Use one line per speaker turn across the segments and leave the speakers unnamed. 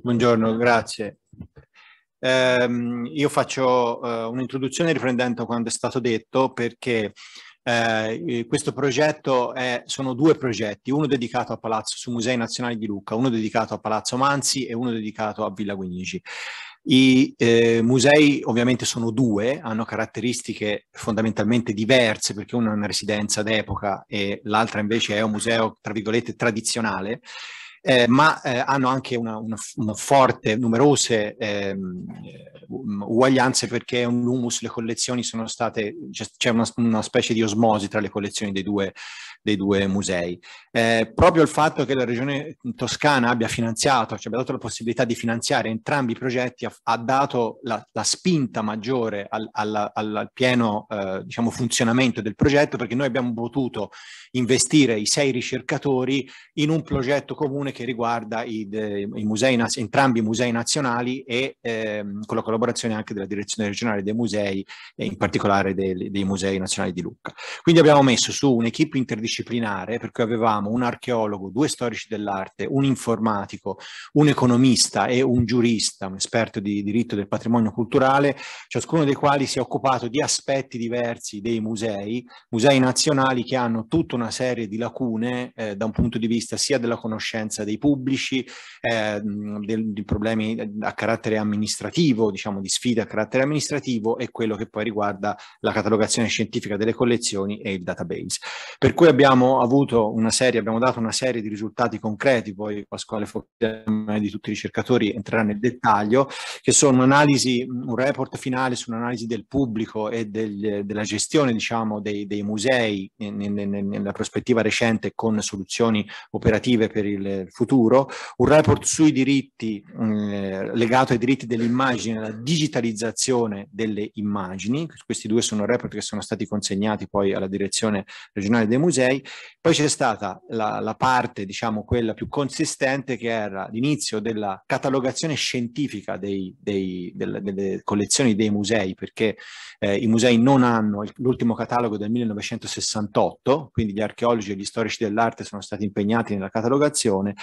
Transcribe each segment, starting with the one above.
Buongiorno, grazie. Eh, io faccio eh, un'introduzione riprendendo quando è stato detto perché eh, questo progetto è, sono due progetti, uno dedicato a Palazzo su Musei Nazionali di Lucca, uno dedicato a Palazzo Manzi e uno dedicato a Villa Guinigi. I eh, musei ovviamente sono due, hanno caratteristiche fondamentalmente diverse perché uno è una residenza d'epoca e l'altra invece è un museo, tra virgolette, tradizionale eh, ma eh, hanno anche una, una, una forte, numerose ehm, uguaglianze perché è un humus, le collezioni sono state, c'è una, una, specie di osmosi tra le collezioni dei due, dei due musei. Eh, proprio il fatto che la regione toscana abbia finanziato, cioè abbia dato la possibilità di finanziare entrambi i progetti ha, ha dato la, la, spinta maggiore al, al, al pieno eh, diciamo, funzionamento del progetto perché noi abbiamo potuto investire i sei ricercatori in un progetto comune che riguarda i, i musei, entrambi i musei nazionali e ehm, con la collaborazione anche della direzione regionale dei musei e in particolare dei, dei musei nazionali di Lucca. Quindi abbiamo messo su un'equipe interdisciplinare per cui avevamo un archeologo, due storici dell'arte, un informatico, un economista e un giurista, un esperto di diritto del patrimonio culturale, ciascuno dei quali si è occupato di aspetti diversi dei musei, musei nazionali che hanno tutta una serie di lacune eh, da un punto di vista sia della conoscenza dei pubblici, eh, del, di problemi a carattere amministrativo, diciamo di sfide a carattere amministrativo e quello che poi riguarda la catalogazione scientifica delle collezioni e il database. Per cui abbiamo avuto una serie, abbiamo dato una serie di risultati concreti, poi Pasquale Focchiame di tutti i ricercatori entrerà nel dettaglio, che sono un'analisi, un report finale su un'analisi del pubblico e del, della gestione diciamo, dei, dei musei nella prospettiva recente con soluzioni operative per il futuro, un report sui diritti eh, legato ai diritti delle immagini, alla digitalizzazione delle immagini, questi due sono report che sono stati consegnati poi alla direzione regionale dei musei, poi c'è stata la, la parte, diciamo, quella più consistente che era l'inizio della catalogazione scientifica dei, dei, delle, delle, collezioni dei musei, perché eh, i musei non hanno l'ultimo catalogo del 1968, quindi gli archeologi e gli storici dell'arte sono stati impegnati nella catalogazione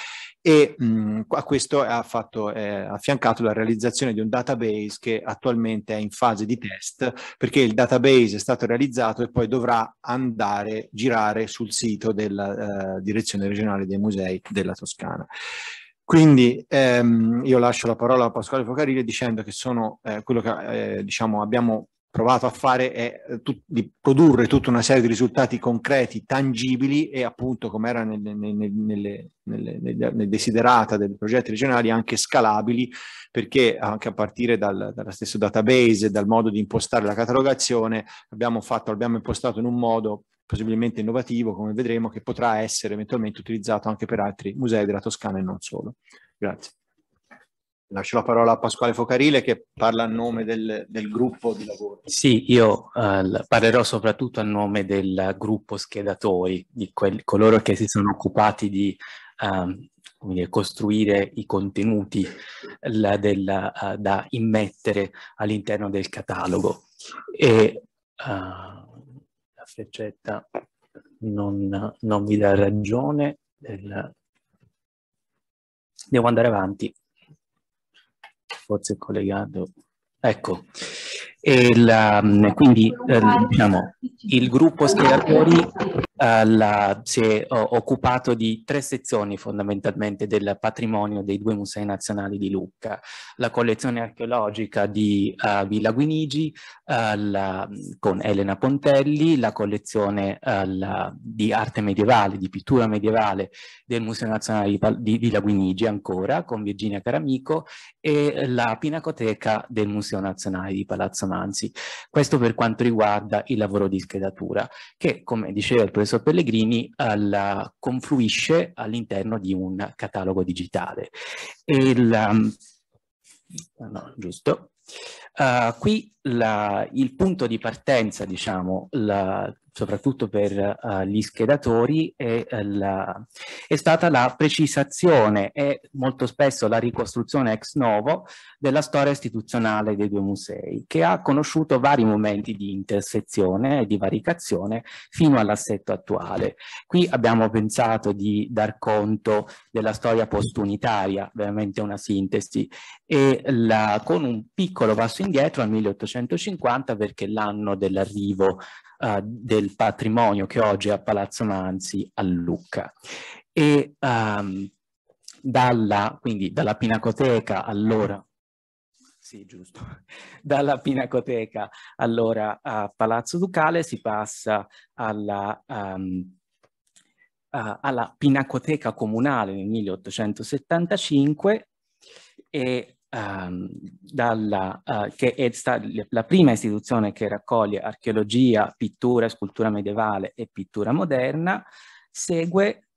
e mh, a questo ha fatto, eh, affiancato la realizzazione di un database che attualmente è in fase di test perché il database è stato realizzato e poi dovrà andare, girare sul sito della eh, direzione regionale dei musei della Toscana. Quindi ehm, io lascio la parola a Pasquale Focarile dicendo che sono eh, quello che eh, diciamo, abbiamo provato a fare è eh, tut, di produrre tutta una serie di risultati concreti, tangibili e appunto come era nelle, nelle, nelle, nelle desiderata dei progetti regionali anche scalabili perché anche a partire dal, dallo stesso database dal modo di impostare la catalogazione abbiamo, fatto, abbiamo impostato in un modo possibilmente innovativo come vedremo che potrà essere eventualmente utilizzato anche per altri musei della Toscana e non solo. Grazie. Lascio la parola a Pasquale Focarile che parla a nome del, del gruppo di lavoro.
Sì, io eh, parlerò soprattutto a nome del gruppo schedatori, di quelli, coloro che si sono occupati di eh, costruire i contenuti la, del, uh, da immettere all'interno del catalogo. E uh, la freccetta non, non mi dà ragione. Del... Devo andare avanti forse collegato. Ecco, la, quindi eh, diciamo, il gruppo schedatori eh, la, si è occupato di tre sezioni fondamentalmente del patrimonio dei due musei nazionali di Lucca, la collezione archeologica di uh, Villa Guinigi uh, la, con Elena Pontelli, la collezione uh, la, di arte medievale, di pittura medievale del Museo Nazionale di, di Villa Guinigi ancora con Virginia Caramico e la pinacoteca del Museo Nazionale di Palazzo Manzi. Questo per quanto riguarda il lavoro di schedatura che come diceva il professor Pellegrini alla, confluisce all'interno di un catalogo digitale. Il, um, no, giusto. Uh, qui la, il punto di partenza, diciamo, la, soprattutto per uh, gli schedatori, è, la, è, stata la precisazione e molto spesso la ricostruzione ex novo della storia istituzionale dei due musei, che ha conosciuto vari momenti di intersezione e di varicazione fino all'assetto attuale. Qui abbiamo pensato di dar conto della storia postunitaria, veramente una sintesi, e la, con un piccolo passo indietro al 1850 perché l'anno dell'arrivo uh, del patrimonio che oggi è a Palazzo Manzi a Lucca. E um, dalla, quindi dalla Pinacoteca allora sì, giusto. Dalla Pinacoteca allora a Palazzo Ducale si passa alla, um, uh, alla Pinacoteca Comunale nel 1875 e um, dalla, uh, che è la prima istituzione che raccoglie archeologia, pittura, scultura medievale e pittura moderna, segue,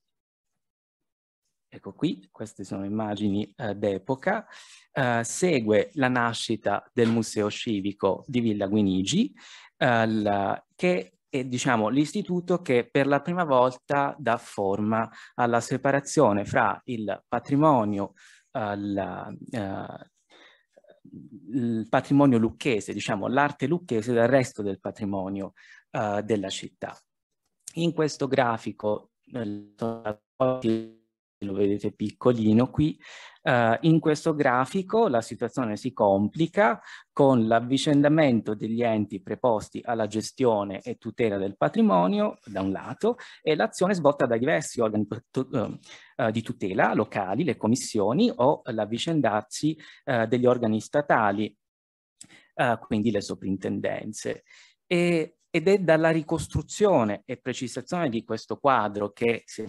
ecco qui, queste sono immagini uh, d'epoca, uh, segue la nascita del Museo Civico di Villa Guinigi, la, che è diciamo, l'istituto che per la prima volta dà forma alla separazione fra il patrimonio la, uh, il patrimonio lucchese, diciamo l'arte lucchese dal resto del patrimonio uh, della città. In questo grafico, lo vedete piccolino qui, uh, in questo grafico la situazione si complica con l'avvicendamento degli enti preposti alla gestione e tutela del patrimonio da un lato e l'azione svolta da diversi organi uh, di tutela locali, le commissioni o l'avvicendarsi uh, degli organi statali, quindi le soprintendenze. E ed è dalla ricostruzione e precisazione di questo quadro che si è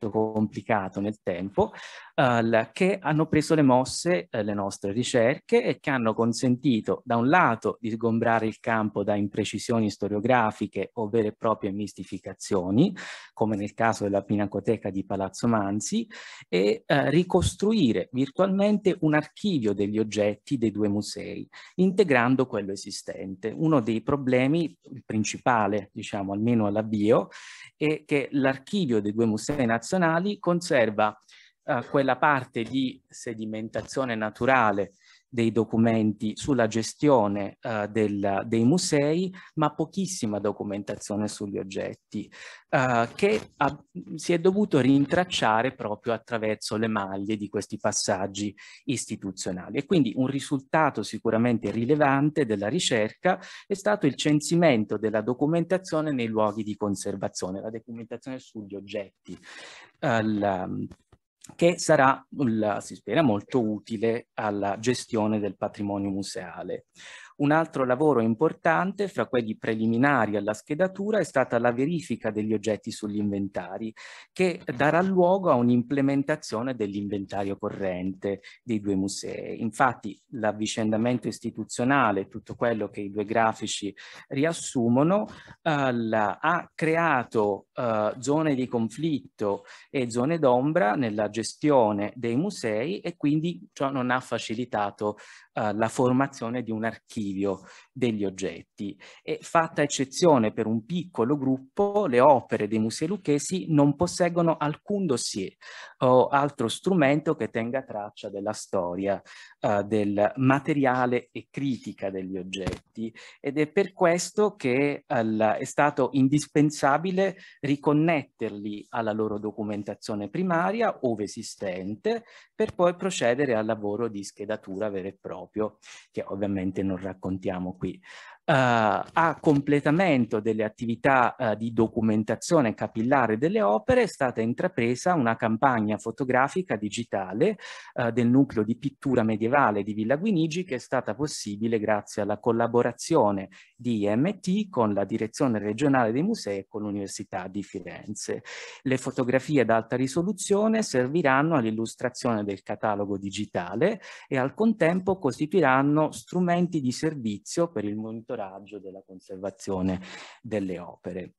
complicato nel tempo, uh, che hanno preso le mosse uh, le nostre ricerche e che hanno consentito da un lato di sgombrare il campo da imprecisioni storiografiche o vere e proprie mistificazioni, come nel caso della Pinacoteca di Palazzo Manzi, e uh, ricostruire virtualmente un archivio degli oggetti dei due musei, integrando quello esistente. Uno dei problemi, il principale, diciamo, almeno all'avvio, è che l'archivio dei due musei nazionali conserva uh, quella parte di sedimentazione naturale dei documenti sulla gestione uh, del, dei musei, ma pochissima documentazione sugli oggetti, uh, che ha, si è dovuto rintracciare proprio attraverso le maglie di questi passaggi istituzionali. E quindi un risultato sicuramente rilevante della ricerca è stato il censimento della documentazione nei luoghi di conservazione, la documentazione sugli oggetti. Uh, che sarà, si spera, molto utile alla gestione del patrimonio museale. Un altro lavoro importante fra quelli preliminari alla schedatura è stata la verifica degli oggetti sugli inventari che darà luogo a un'implementazione dell'inventario corrente dei due musei. Infatti l'avvicendamento istituzionale, tutto quello che i due grafici riassumono, eh, ha creato eh, zone di conflitto e zone d'ombra nella gestione dei musei e quindi ciò non ha facilitato eh, la formazione di un archivio degli oggetti. E fatta eccezione per un piccolo gruppo, le opere dei musei lucchesi non posseggono alcun dossier o altro strumento che tenga traccia della storia, uh, del materiale e critica degli oggetti. Ed è per questo che uh, è stato indispensabile riconnetterli alla loro documentazione primaria, ove esistente, per poi procedere al lavoro di schedatura vero e proprio, che ovviamente non raccontiamo qui. Uh, a completamento delle attività uh, di documentazione capillare delle opere è stata intrapresa una campagna fotografica digitale uh, del nucleo di pittura medievale di Villa Guinigi che è stata possibile grazie alla collaborazione di IMT con la direzione regionale dei musei e con l'Università di Firenze. Le fotografie ad alta risoluzione serviranno all'illustrazione del catalogo digitale e al contempo costituiranno strumenti di servizio per il monitoraggio monitoraggio della conservazione delle opere.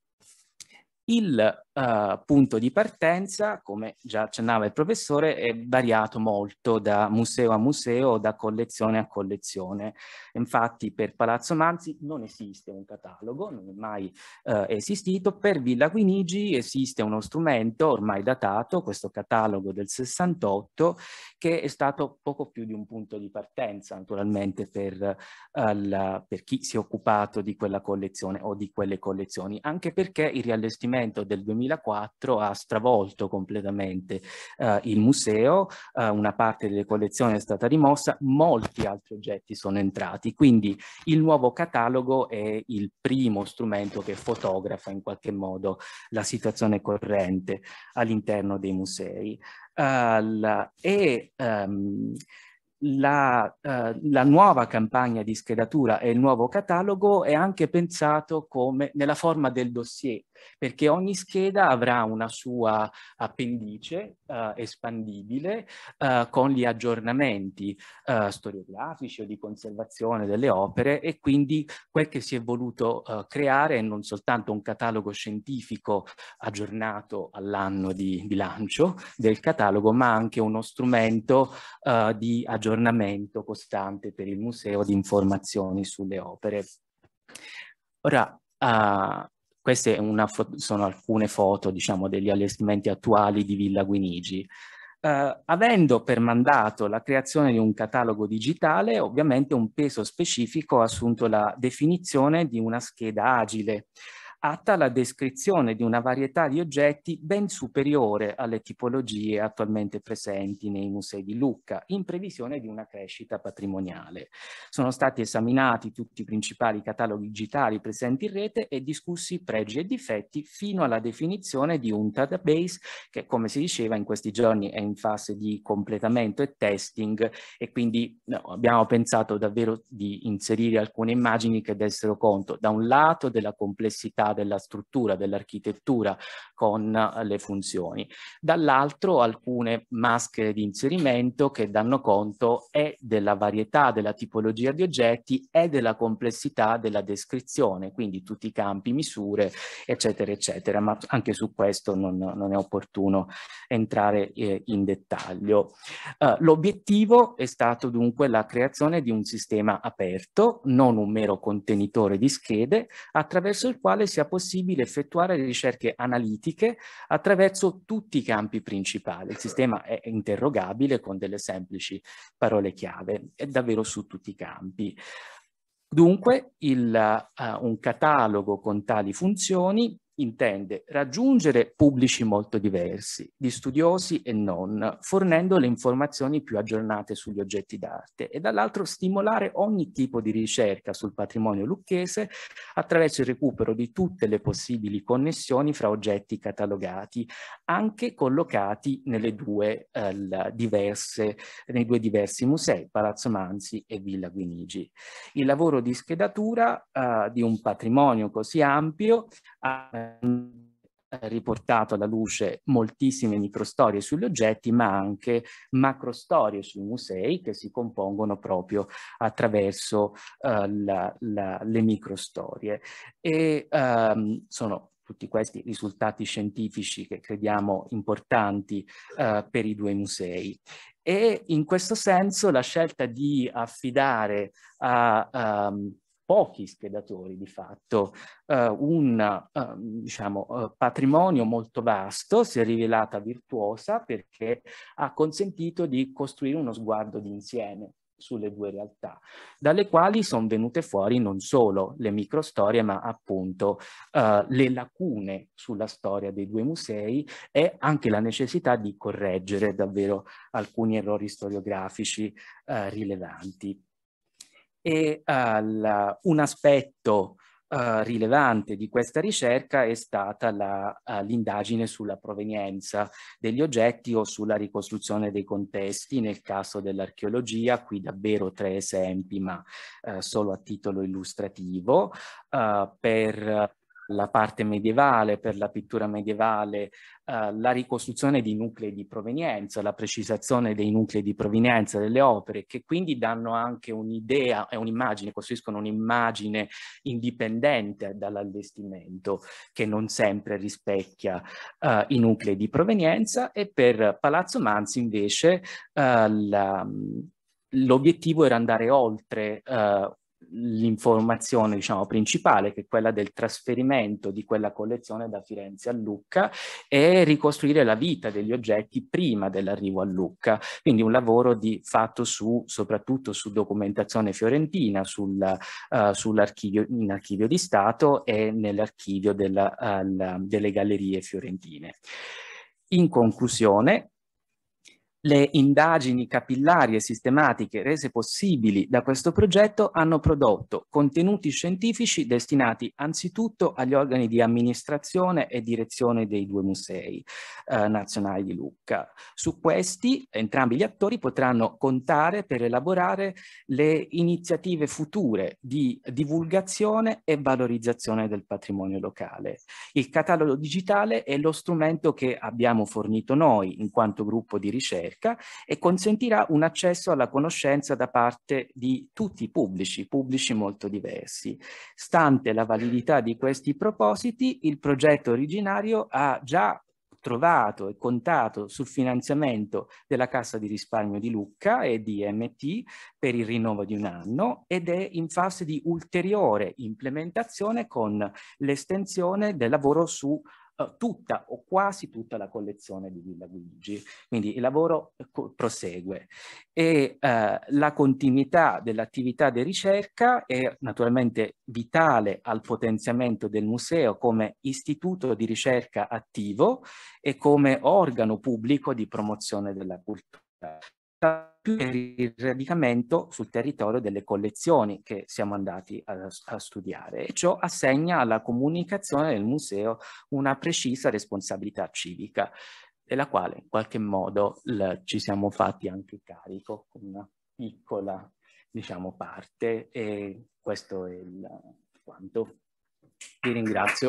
Il, uh, punto di partenza, come già accennava il professore, è variato molto da museo a museo, da collezione a collezione. Infatti per Palazzo Manzi non esiste un catalogo, non è mai uh, esistito. Per Villa Guinigi esiste uno strumento ormai datato, questo catalogo del 68, che è stato poco più di un punto di partenza, naturalmente, per, uh, la, per chi si è occupato di quella collezione o di quelle collezioni, anche perché il riallestimento del 2004 ha stravolto completamente uh, il museo, uh, una parte delle collezioni è stata rimossa, molti altri oggetti sono entrati, quindi il nuovo catalogo è il primo strumento che fotografa in qualche modo la situazione corrente all'interno dei musei. Uh, e um, la, uh, la, nuova campagna di schedatura e il nuovo catalogo è anche pensato come nella forma del dossier, perché ogni scheda avrà una sua appendice uh, espandibile uh, con gli aggiornamenti uh, storiografici o di conservazione delle opere e quindi quel che si è voluto creare è non soltanto un catalogo scientifico aggiornato all'anno di bilancio del catalogo, ma anche uno strumento di aggiornamento costante per il museo di informazioni sulle opere. Ora, uh, queste sono alcune foto diciamo, degli allestimenti attuali di Villa Guinigi. Uh, avendo per mandato la creazione di un catalogo digitale, ovviamente un peso specifico ha assunto la definizione di una scheda agile, atta alla descrizione di una varietà di oggetti ben superiore alle tipologie attualmente presenti nei musei di Lucca, in previsione di una crescita patrimoniale. Sono stati esaminati tutti i principali cataloghi digitali presenti in rete e discussi pregi e difetti fino alla definizione di un database che, come si diceva, in questi giorni è in fase di completamento e testing e quindi no, abbiamo pensato davvero di inserire alcune immagini che dessero conto da un lato della complessità della struttura, dell'architettura con eh, le funzioni. Dall'altro alcune maschere di inserimento che danno conto e della varietà della tipologia di oggetti e della complessità della descrizione, quindi tutti i campi, misure, eccetera, eccetera, ma anche su questo non, non è opportuno entrare eh, in dettaglio. Uh, L'obiettivo è stato dunque la creazione di un sistema aperto, non un mero contenitore di schede, attraverso il quale sia possibile effettuare ricerche analitiche attraverso tutti i campi principali. Il sistema è interrogabile con delle semplici parole chiave, è davvero su tutti i campi. Dunque, il, uh, un catalogo con tali funzioni intende raggiungere pubblici molto diversi, di studiosi e non, fornendo le informazioni più aggiornate sugli oggetti d'arte e dall'altro stimolare ogni tipo di ricerca sul patrimonio lucchese attraverso il recupero di tutte le possibili connessioni fra oggetti catalogati, anche collocati nelle due, eh, diverse, nei due diversi musei, Palazzo Manzi e Villa Guinigi. Il lavoro di schedatura eh, di un patrimonio così ampio ha riportato alla luce moltissime microstorie sugli oggetti, ma anche macrostorie sui musei che si compongono proprio attraverso uh, la, la, le microstorie. E um, sono tutti questi risultati scientifici che crediamo importanti uh, per i due musei. E in questo senso la scelta di affidare a um, pochi schedatori di fatto, uh, un uh, diciamo, uh, patrimonio molto vasto, si è rivelata virtuosa perché ha consentito di costruire uno sguardo d'insieme sulle due realtà, dalle quali sono venute fuori non solo le microstorie, ma appunto uh, le lacune sulla storia dei due musei e anche la necessità di correggere davvero alcuni errori storiografici uh, rilevanti e uh, un aspetto uh, rilevante di questa ricerca è stata uh, l'indagine sulla provenienza degli oggetti o sulla ricostruzione dei contesti. Nel caso dell'archeologia, qui davvero tre esempi ma uh, solo a titolo illustrativo, per la parte medievale, per la pittura medievale, eh, la ricostruzione di nuclei di provenienza, la precisazione dei nuclei di provenienza delle opere, che quindi danno anche un'idea e un'immagine, costruiscono un'immagine indipendente dall'allestimento, che non sempre rispecchia eh, i nuclei di provenienza, e per Palazzo Manzi invece eh, l'obiettivo era andare oltre uh, l'informazione diciamo, principale, che è quella del trasferimento di quella collezione da Firenze a Lucca e ricostruire la vita degli oggetti prima dell'arrivo a Lucca. Quindi un lavoro di, fatto su, soprattutto su documentazione fiorentina, sul, uh, sull'archivio in archivio di Stato e nell'archivio delle gallerie fiorentine. In conclusione, le indagini capillari e sistematiche rese possibili da questo progetto hanno prodotto contenuti scientifici destinati anzitutto agli organi di amministrazione e direzione dei due musei eh, nazionali di Lucca. Su questi entrambi gli attori potranno contare per elaborare le iniziative future di divulgazione e valorizzazione del patrimonio locale. Il catalogo digitale è lo strumento che abbiamo fornito noi in quanto gruppo di ricerca ricerca e consentirà un accesso alla conoscenza da parte di tutti i pubblici, pubblici molto diversi. Stante la validità di questi propositi, il progetto originario ha già trovato e contato sul finanziamento della Cassa di risparmio di Lucca e di MT per il rinnovo di un anno ed è in fase di ulteriore implementazione con l'estensione del lavoro su tutta o quasi tutta la collezione di Villa Guigi. Quindi il lavoro eh, prosegue e uh, la continuità dell'attività di ricerca è naturalmente vitale al potenziamento del museo come istituto di ricerca attivo e come organo pubblico di promozione della cultura il radicamento sul territorio delle collezioni che siamo andati a, a, studiare e ciò assegna alla comunicazione del museo una precisa responsabilità civica della quale in qualche modo l, ci siamo fatti anche carico con una piccola diciamo parte e questo è il quanto. Vi ringrazio.